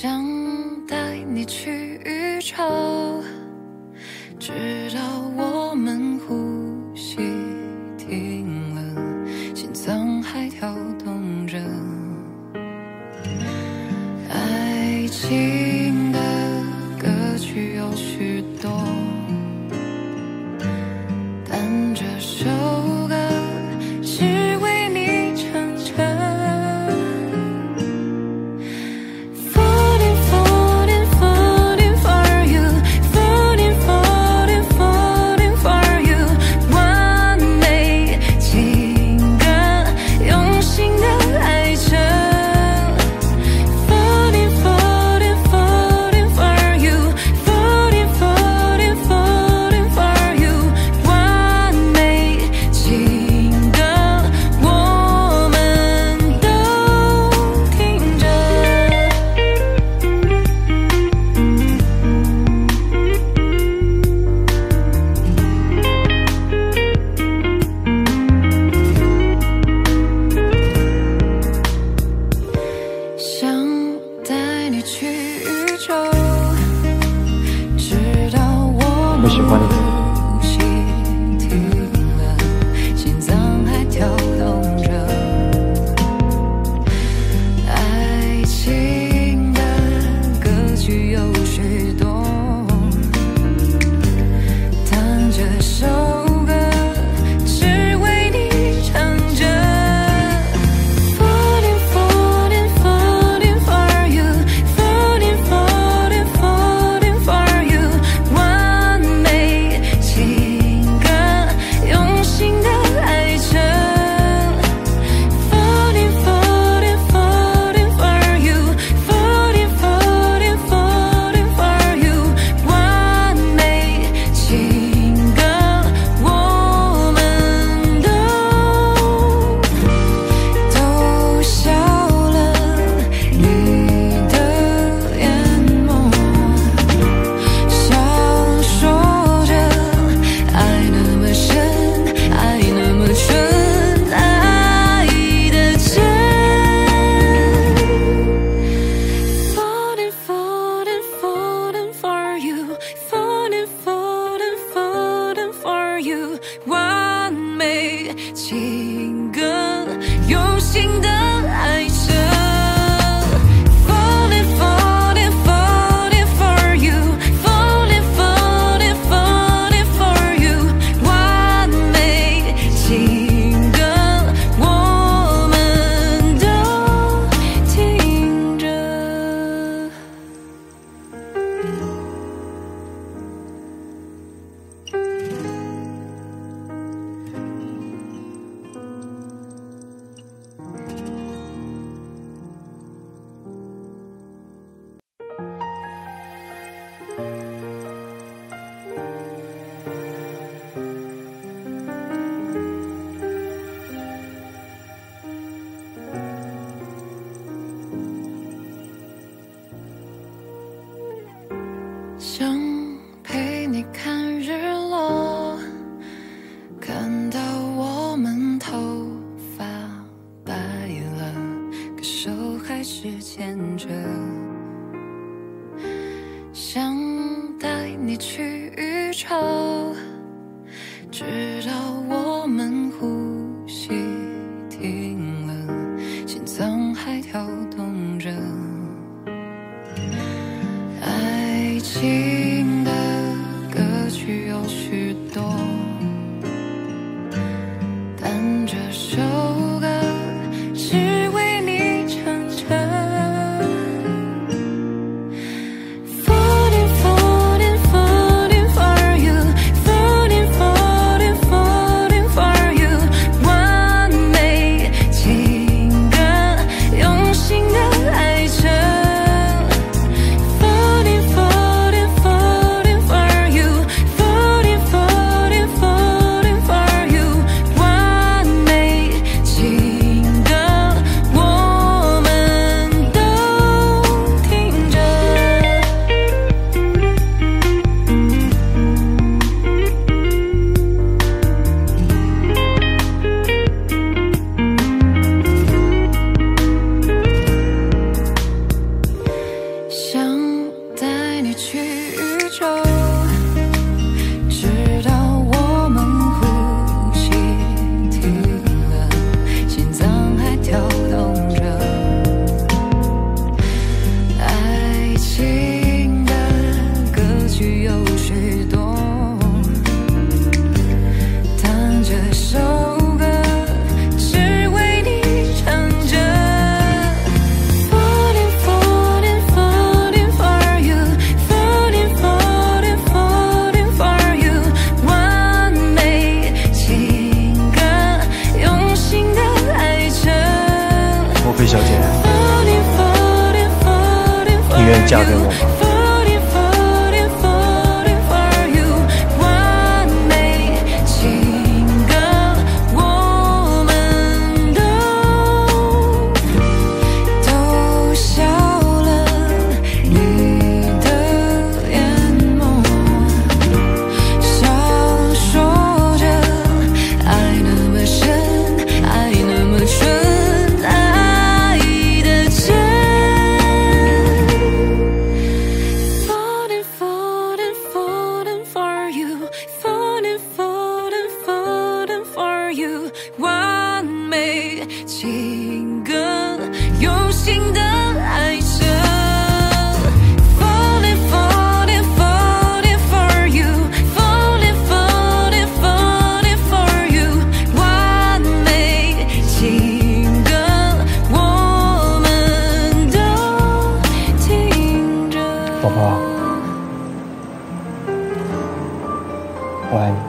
想带你去宇宙直到我们呼吸停了心脏还跳动着。爱情的歌曲有许去宇宙直到我们想带你去宇宙，直到我们呼吸停了，心脏还跳动着。爱情的歌曲有序。宇宙。嫁给我吗？我爱你。